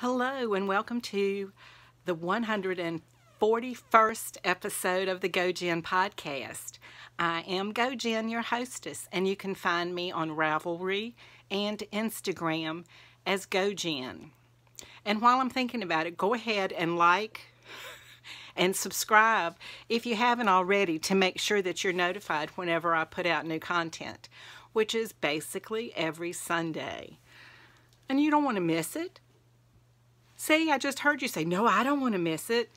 Hello and welcome to the 141st episode of the GoJenn podcast. I am GoJenn, your hostess, and you can find me on Ravelry and Instagram as GoJenn. And while I'm thinking about it, go ahead and like and subscribe if you haven't already to make sure that you're notified whenever I put out new content, which is basically every Sunday. And you don't want to miss it. See, I just heard you say, no, I don't want to miss it.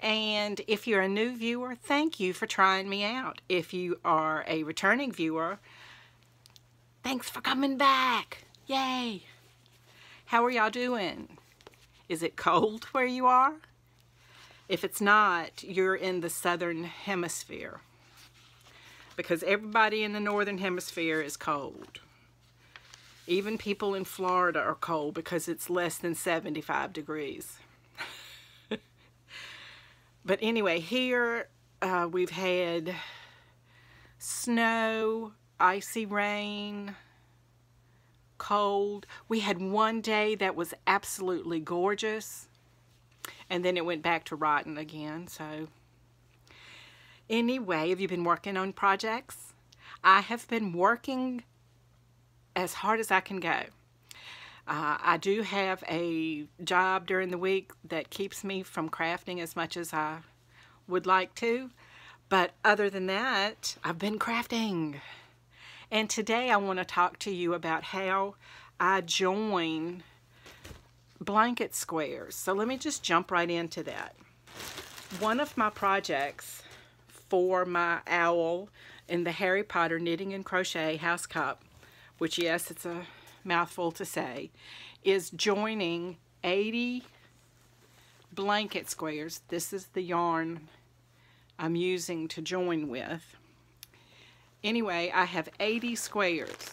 And if you're a new viewer, thank you for trying me out. If you are a returning viewer, thanks for coming back. Yay. How are y'all doing? Is it cold where you are? If it's not, you're in the southern hemisphere. Because everybody in the northern hemisphere is cold. Even people in Florida are cold because it's less than 75 degrees. but anyway, here uh, we've had snow, icy rain, cold. We had one day that was absolutely gorgeous. And then it went back to rotten again. So anyway, have you been working on projects? I have been working as hard as I can go. Uh, I do have a job during the week that keeps me from crafting as much as I would like to. But other than that, I've been crafting. And today I want to talk to you about how I join blanket squares. So let me just jump right into that. One of my projects for my owl in the Harry Potter Knitting and Crochet House Cup which yes, it's a mouthful to say, is joining 80 blanket squares. This is the yarn I'm using to join with. Anyway, I have 80 squares,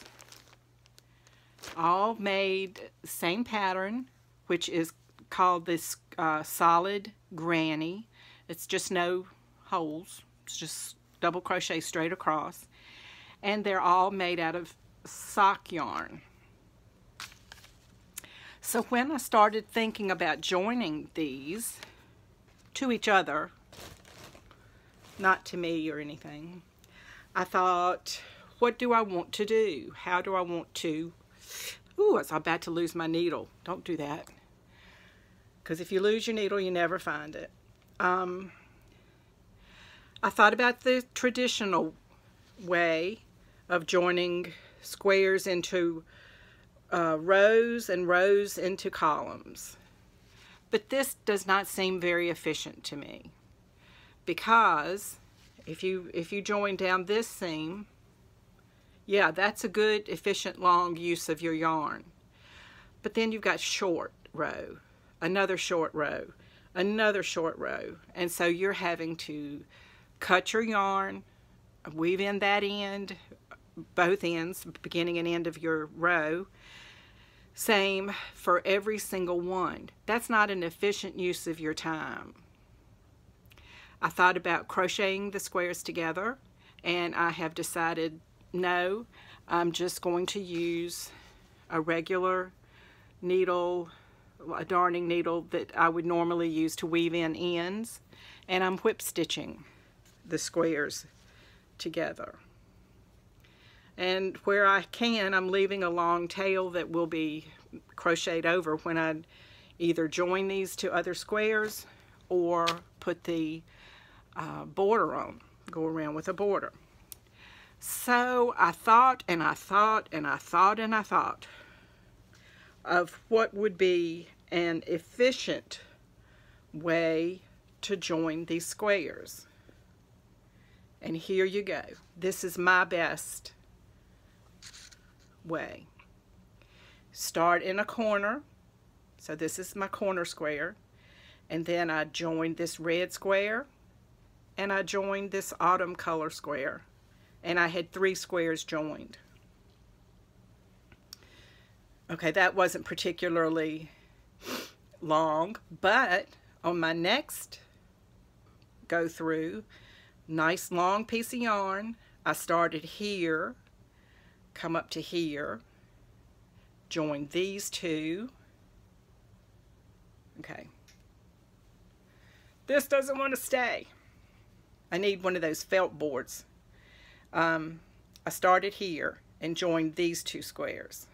all made same pattern, which is called this uh, solid granny. It's just no holes. It's just double crochet straight across. And they're all made out of sock yarn. So when I started thinking about joining these to each other, not to me or anything, I thought, what do I want to do? How do I want to? Ooh, I was about to lose my needle. Don't do that. Because if you lose your needle, you never find it. Um, I thought about the traditional way of joining squares into uh, rows and rows into columns. But this does not seem very efficient to me because if you if you join down this seam, yeah, that's a good efficient long use of your yarn. But then you've got short row, another short row, another short row. And so you're having to cut your yarn, weave in that end, both ends, beginning and end of your row. Same for every single one. That's not an efficient use of your time. I thought about crocheting the squares together and I have decided no, I'm just going to use a regular needle, a darning needle that I would normally use to weave in ends and I'm whip stitching the squares together. And where I can, I'm leaving a long tail that will be crocheted over when I either join these to other squares or put the uh, border on, go around with a border. So I thought and I thought and I thought and I thought of what would be an efficient way to join these squares. And here you go. This is my best way. Start in a corner. So this is my corner square. And then I joined this red square and I joined this autumn color square. And I had three squares joined. Okay, that wasn't particularly long, but on my next go through, nice long piece of yarn, I started here come up to here, join these two, Okay. This doesn't want to stay. I need one of those felt boards. Um, I started here and joined these two squares.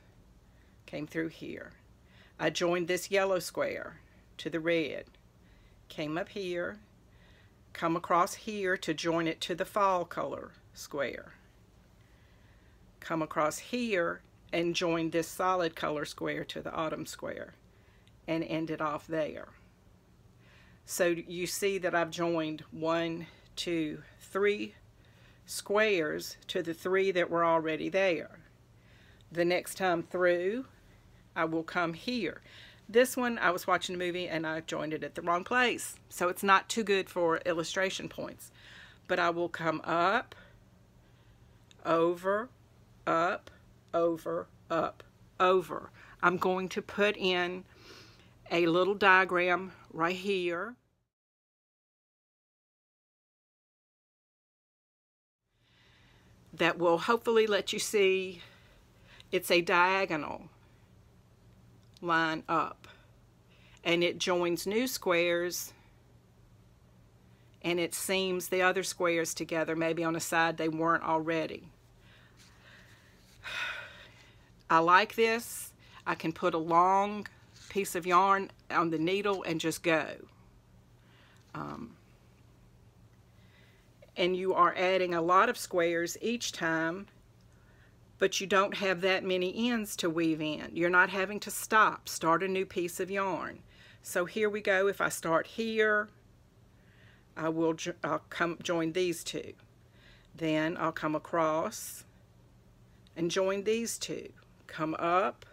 Came through here. I joined this yellow square to the red. Came up here, come across here to join it to the fall color square. Come across here and join this solid color square to the autumn square and end it off there. So you see that I've joined one, two, three squares to the three that were already there. The next time through, I will come here. This one, I was watching a movie and I joined it at the wrong place. So it's not too good for illustration points. But I will come up, over, up, over, up, over. I'm going to put in a little diagram right here. that will hopefully let you see it's a diagonal line up and it joins new squares and it seams the other squares together maybe on a side they weren't already I like this I can put a long piece of yarn on the needle and just go um, and you are adding a lot of squares each time but you don't have that many ends to weave in. You're not having to stop, start a new piece of yarn. So here we go, if I start here, I will I'll come join these two. Then I'll come across and join these two. Come up,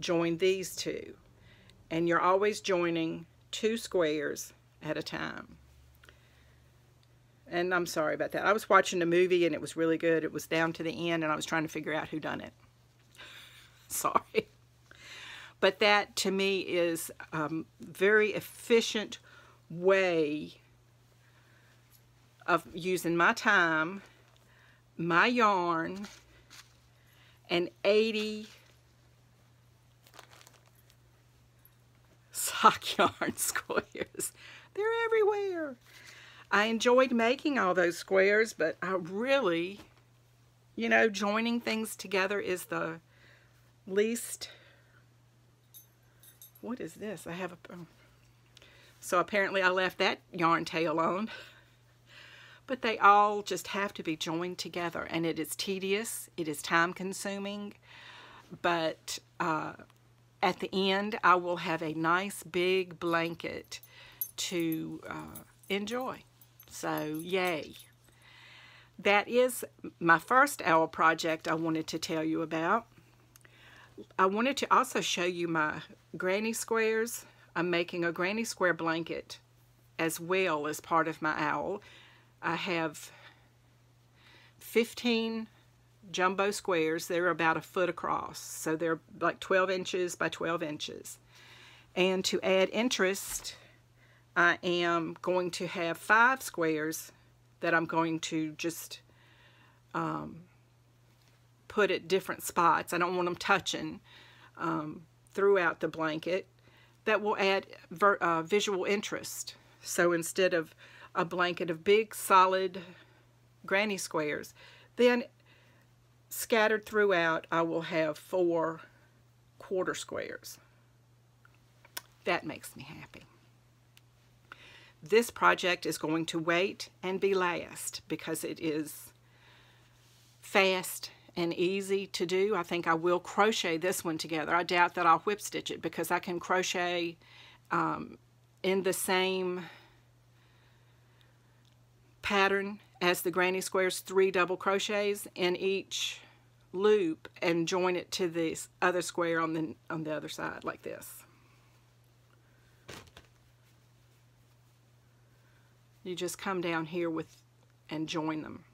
join these two. And you're always joining two squares at a time. And I'm sorry about that. I was watching a movie and it was really good. It was down to the end and I was trying to figure out who done it. sorry. But that to me is a um, very efficient way of using my time, my yarn, and 80 sock yarn squares. They're everywhere. I enjoyed making all those squares, but I really, you know, joining things together is the least, what is this? I have a, oh. so apparently I left that yarn tail on. But they all just have to be joined together and it is tedious, it is time consuming, but uh, at the end I will have a nice big blanket to uh, enjoy. So, yay. That is my first owl project I wanted to tell you about. I wanted to also show you my granny squares. I'm making a granny square blanket as well as part of my owl. I have 15 jumbo squares. They're about a foot across. So they're like 12 inches by 12 inches. And to add interest, I am going to have five squares that I'm going to just um, put at different spots. I don't want them touching um, throughout the blanket. That will add uh, visual interest. So instead of a blanket of big solid granny squares, then scattered throughout I will have four quarter squares. That makes me happy. This project is going to wait and be last because it is fast and easy to do. I think I will crochet this one together. I doubt that I'll whip stitch it because I can crochet um, in the same pattern as the granny squares, three double crochets in each loop and join it to this other square on the on the other side like this. you just come down here with and join them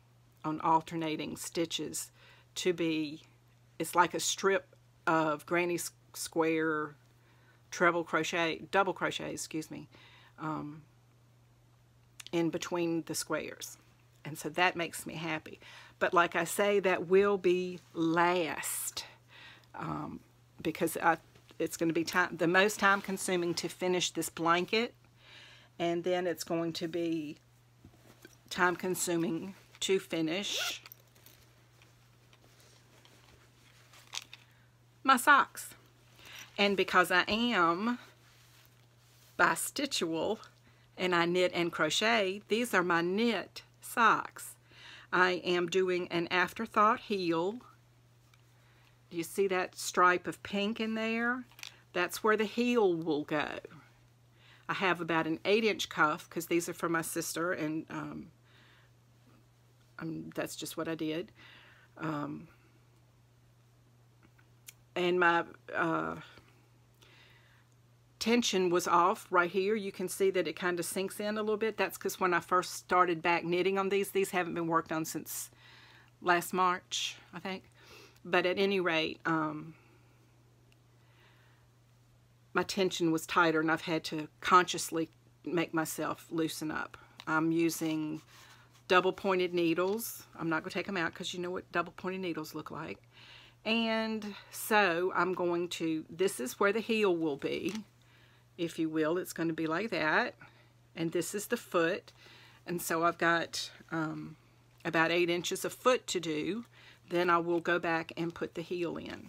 on alternating stitches to be it's like a strip of granny square treble crochet double crochet excuse me um, in between the squares. And so that makes me happy. But like I say that will be last um, because I it's going to be time the most time consuming to finish this blanket and then it's going to be time consuming to finish my socks. And because I am bistitchual and I knit and crochet these are my knit socks I am doing an afterthought heel do you see that stripe of pink in there? That's where the heel will go. I have about an 8 inch cuff because these are for my sister and um, um, that's just what I did. Um, and my uh, tension was off right here. You can see that it kind of sinks in a little bit. That's because when I first started back knitting on these, these haven't been worked on since last March, I think. But at any rate, um, my tension was tighter and I've had to consciously make myself loosen up. I'm using double pointed needles. I'm not going to take them out because you know what double pointed needles look like. And so I'm going to, this is where the heel will be, if you will. It's going to be like that. And this is the foot. And so I've got um, about eight inches of foot to do. Then I will go back and put the heel in.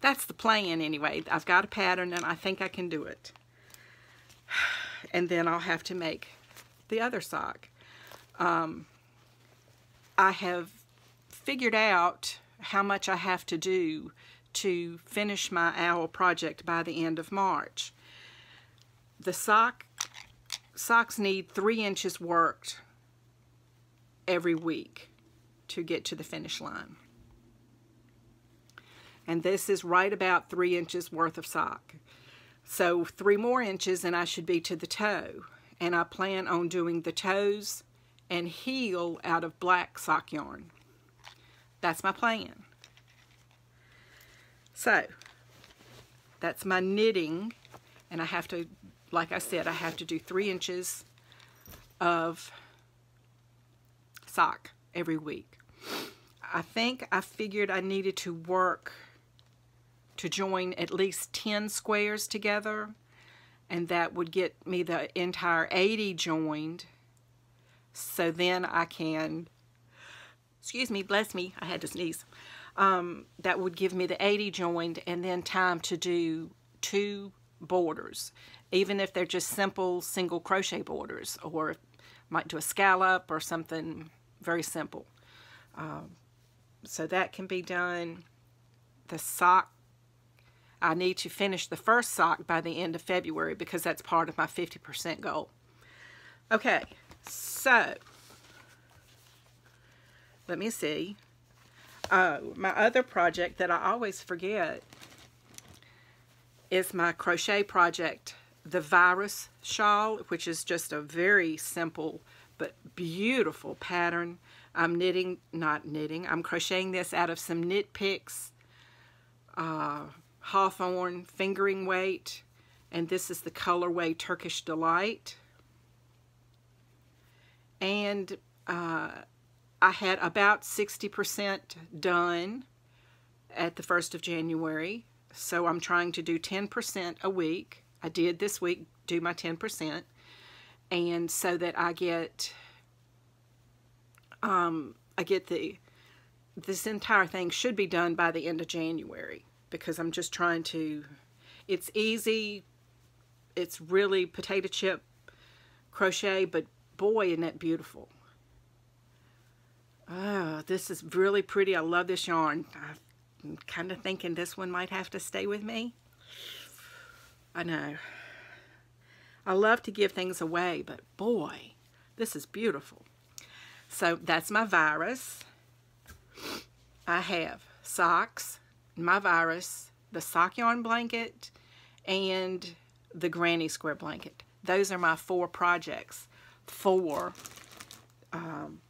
That's the plan anyway. I've got a pattern and I think I can do it. And then I'll have to make the other sock. Um, I have figured out how much I have to do to finish my owl project by the end of March. The sock socks need three inches worked every week to get to the finish line. And this is right about three inches worth of sock. So three more inches and I should be to the toe. And I plan on doing the toes and heel out of black sock yarn. That's my plan. So, that's my knitting. And I have to, like I said, I have to do three inches of sock every week. I think I figured I needed to work to join at least 10 squares together and that would get me the entire 80 joined so then I can excuse me bless me I had to sneeze um, that would give me the 80 joined and then time to do two borders even if they're just simple single crochet borders or might do a scallop or something very simple um, so that can be done. The sock, I need to finish the first sock by the end of February because that's part of my 50% goal. Okay, so let me see. Oh, my other project that I always forget is my crochet project, the Virus Shawl, which is just a very simple but beautiful pattern. I'm knitting, not knitting, I'm crocheting this out of some Knit Picks uh, Hawthorne fingering weight. And this is the colorway Turkish Delight. And uh, I had about 60% done at the 1st of January. So I'm trying to do 10% a week. I did this week do my 10%. And so that I get um, I get the, this entire thing should be done by the end of January because I'm just trying to, it's easy, it's really potato chip crochet, but boy, isn't that beautiful. Oh, this is really pretty. I love this yarn. I'm kind of thinking this one might have to stay with me. I know. I love to give things away, but boy, this is beautiful. So that's my virus. I have socks, my virus, the sock yarn blanket, and the granny square blanket. Those are my four projects for um,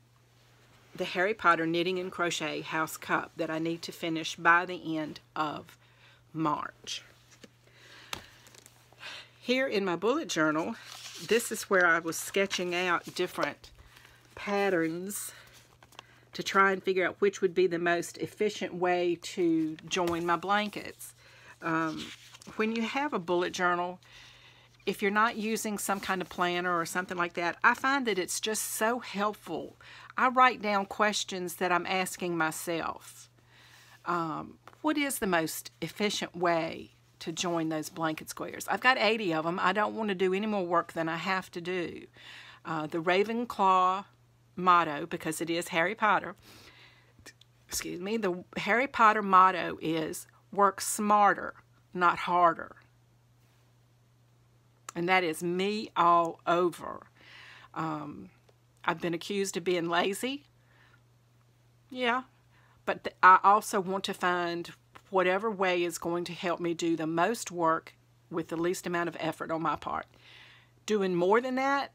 the Harry Potter Knitting and Crochet House Cup that I need to finish by the end of March. Here in my bullet journal, this is where I was sketching out different patterns to try and figure out which would be the most efficient way to join my blankets. Um, when you have a bullet journal, if you're not using some kind of planner or something like that, I find that it's just so helpful. I write down questions that I'm asking myself. Um, what is the most efficient way to join those blanket squares? I've got 80 of them. I don't want to do any more work than I have to do. Uh, the Ravenclaw motto, because it is Harry Potter, excuse me, the Harry Potter motto is work smarter, not harder. And that is me all over. Um, I've been accused of being lazy. Yeah. But I also want to find whatever way is going to help me do the most work with the least amount of effort on my part. Doing more than that,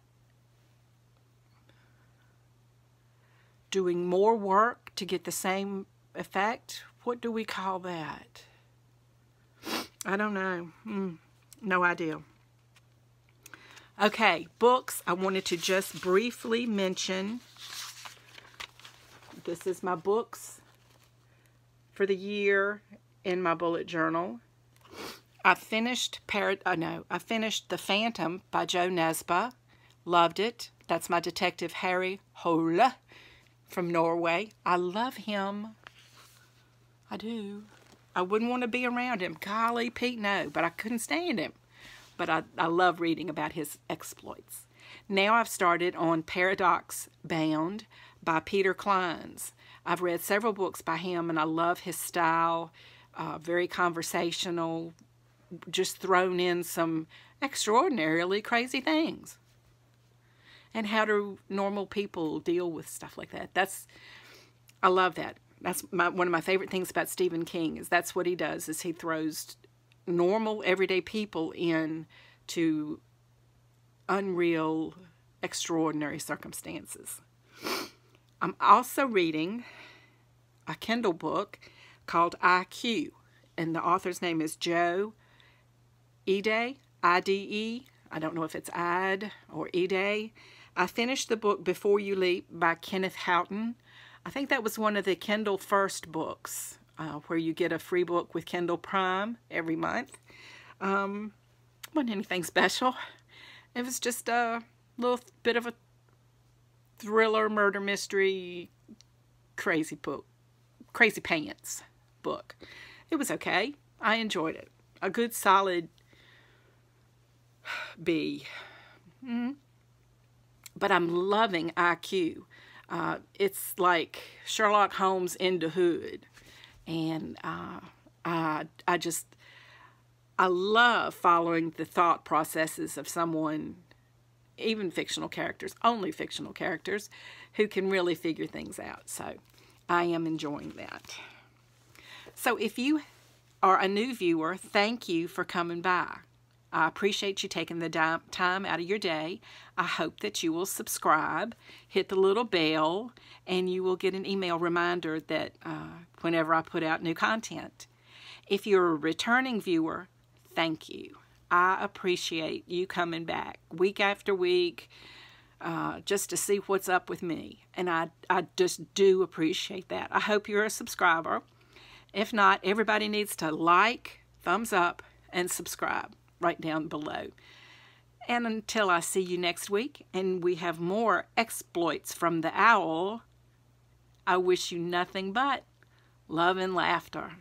doing more work to get the same effect, what do we call that? I don't know. Mm, no idea. Okay, books. I wanted to just briefly mention. This is my books for the year in my bullet journal. I finished Parrot. Uh, no, I finished The Phantom by Joe Nesbø. Loved it. That's my detective Harry Hole from Norway. I love him. I do. I wouldn't want to be around him. Golly, Pete, no. But I couldn't stand him. But I, I love reading about his exploits. Now I've started on Paradox Bound by Peter Clines. I've read several books by him and I love his style. Uh, very conversational, just thrown in some extraordinarily crazy things. And how do normal people deal with stuff like that? That's, I love that that's my, one of my favorite things about Stephen King is that's what he does is he throws normal everyday people in to unreal extraordinary circumstances. I'm also reading a Kindle book called IQ and the author's name is Joe Ide, I-D-E. I don't know if it's Ide or Ide. I finished the book Before You Leap by Kenneth Houghton. I think that was one of the Kindle First books uh, where you get a free book with Kindle Prime every month. Um, wasn't anything special. It was just a little bit of a thriller, murder mystery, crazy book, crazy pants book. It was okay. I enjoyed it. A good solid B. Mm -hmm. But I'm loving IQ. Uh, it's like Sherlock Holmes in the hood. And uh, I, I just, I love following the thought processes of someone, even fictional characters, only fictional characters, who can really figure things out. So I am enjoying that. So if you are a new viewer, thank you for coming by. I appreciate you taking the time out of your day. I hope that you will subscribe, hit the little bell, and you will get an email reminder that uh, whenever I put out new content. If you're a returning viewer, thank you. I appreciate you coming back week after week uh, just to see what's up with me. And I, I just do appreciate that. I hope you're a subscriber. If not, everybody needs to like, thumbs up, and subscribe right down below. And until I see you next week and we have more exploits from the owl, I wish you nothing but love and laughter.